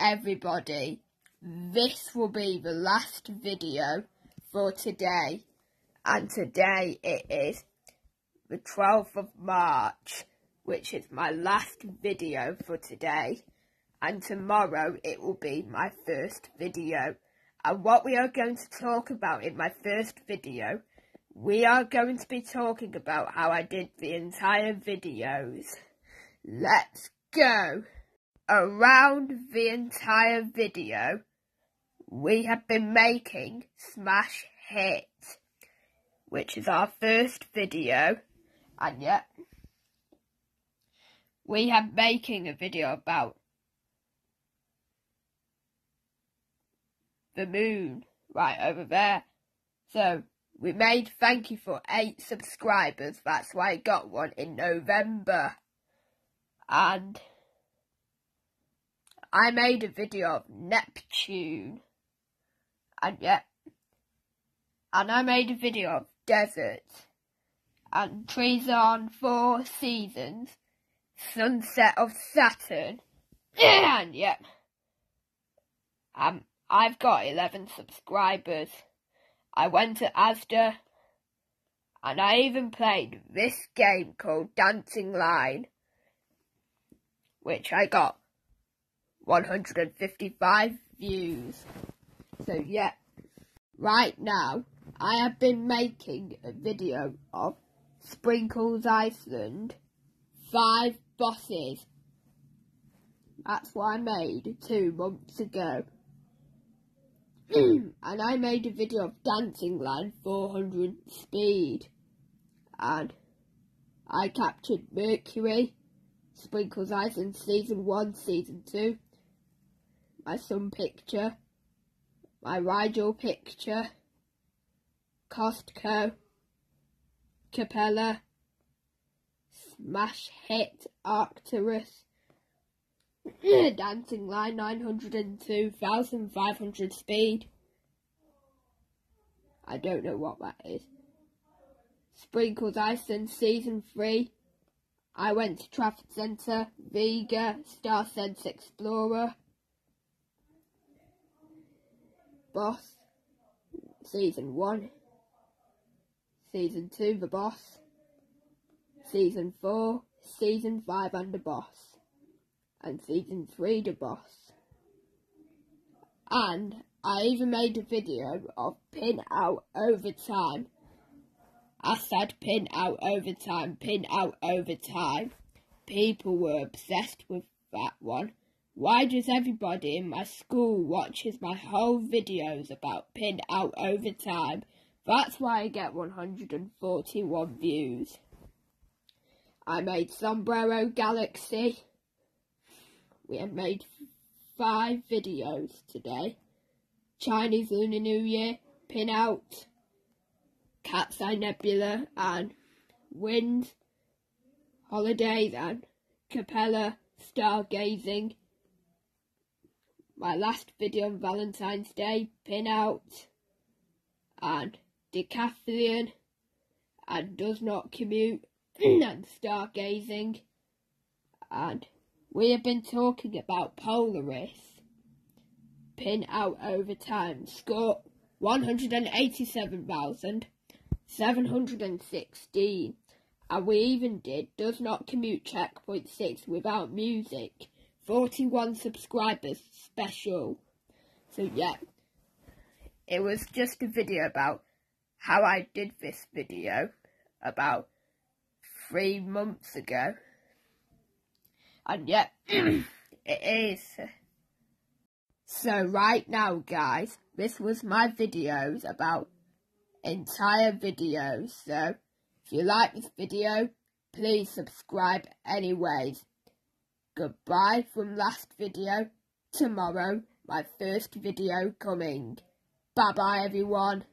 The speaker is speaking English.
everybody, this will be the last video for today. And today it is the 12th of March, which is my last video for today. And tomorrow it will be my first video. And what we are going to talk about in my first video, we are going to be talking about how I did the entire videos. Let's go! Around the entire video, we have been making Smash Hit, which is our first video, and yet we have making a video about the moon right over there. So we made thank you for eight subscribers. That's why I got one in November. And I made a video of Neptune. And yeah. And I made a video of desert. And trees on four seasons. Sunset of Saturn. and yeah. Um, I've got 11 subscribers. I went to Asda and I even played this game called Dancing Line, which I got 155 views. So yeah, right now I have been making a video of Sprinkle Islands, five bosses. That's what I made two months ago. and I made a video of Dancing Line 400 speed. And I captured Mercury, Sprinkle Islands Season 1, Season 2. My Sun picture. My Rigel picture. Costco. Capella. Smash Hit Arcturus. Dancing line 902,500 speed. I don't know what that is. Sprinkle Islands Season 3. I went to Trafford Centre, Vega, Star Sense Explorer. Boss. Season 1. Season 2, The Boss. Season 4. Season 5 and The Boss and season 3 The Boss. And I even made a video of pin out overtime. I said pin out overtime, pin out overtime. People were obsessed with that one. Why does everybody in my school watches my whole videos about pin out overtime? That's why I get 141 views. I made Sombrero Galaxy. We have made five videos today. Chinese Lunar New Year, Pin Out, Cat's Eye Nebula, and Wind, Holidays, and Capella Stargazing. My last video on Valentine's Day, Pin Out, and Decathlon, and Does Not Commute, and Stargazing, and we have been talking about Polaris. Pin out over time. Score 187,716. And we even did Does Not Commute Checkpoint 6 without music. 41 subscribers special. So yeah, it was just a video about how I did this video about three months ago. And yeah, it is. So right now, guys, this was my videos about entire videos. So, if you like this video, please subscribe anyways. Goodbye from last video. Tomorrow, my first video coming. Bye bye everyone.